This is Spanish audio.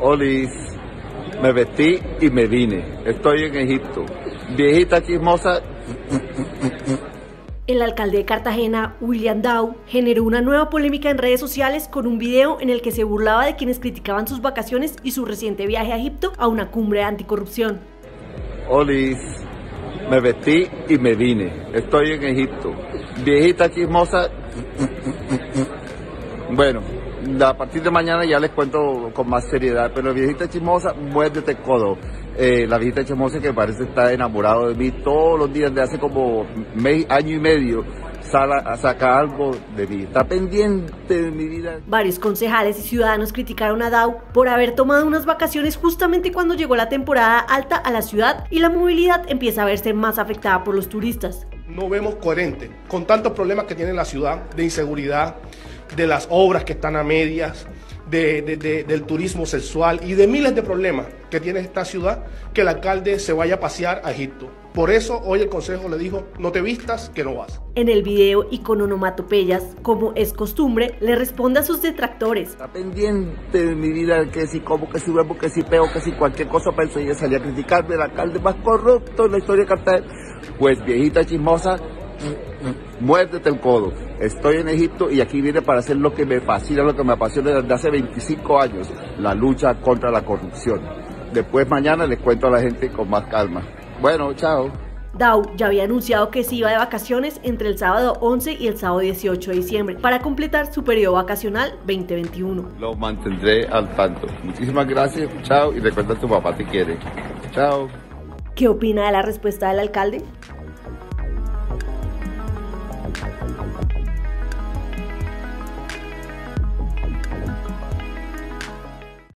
Olis, me vestí y me vine. Estoy en Egipto. Viejita chismosa. El alcalde de Cartagena, William Dow, generó una nueva polémica en redes sociales con un video en el que se burlaba de quienes criticaban sus vacaciones y su reciente viaje a Egipto a una cumbre anticorrupción. Olis, me vestí y me vine. Estoy en Egipto. Viejita chismosa. Bueno, a partir de mañana ya les cuento con más seriedad, pero viejita chismosa, muérdete el codo. Eh, la viejita chismosa que parece estar enamorado de mí todos los días de hace como año y medio sala, saca algo de mí, está pendiente de mi vida. Varios concejales y ciudadanos criticaron a Dow por haber tomado unas vacaciones justamente cuando llegó la temporada alta a la ciudad y la movilidad empieza a verse más afectada por los turistas. No vemos coherente con tantos problemas que tiene la ciudad de inseguridad, de las obras que están a medias, del turismo sexual y de miles de problemas que tiene esta ciudad, que el alcalde se vaya a pasear a Egipto. Por eso hoy el consejo le dijo, no te vistas, que no vas. En el video y con onomatopeyas, como es costumbre, le responde a sus detractores. Está pendiente de mi vida, que si como, que si huevo, que si peo, que si cualquier cosa pensó ella salía a criticarme, el alcalde más corrupto en la historia de Cartagena. Pues viejita chismosa, muérdete el codo. Estoy en Egipto y aquí vine para hacer lo que me fascina, lo que me apasiona desde hace 25 años, la lucha contra la corrupción. Después mañana les cuento a la gente con más calma. Bueno, chao. Dow ya había anunciado que se iba de vacaciones entre el sábado 11 y el sábado 18 de diciembre para completar su periodo vacacional 2021. Lo mantendré al tanto. Muchísimas gracias, chao y recuerda a tu papá te quiere. Chao. ¿Qué opina de la respuesta del alcalde?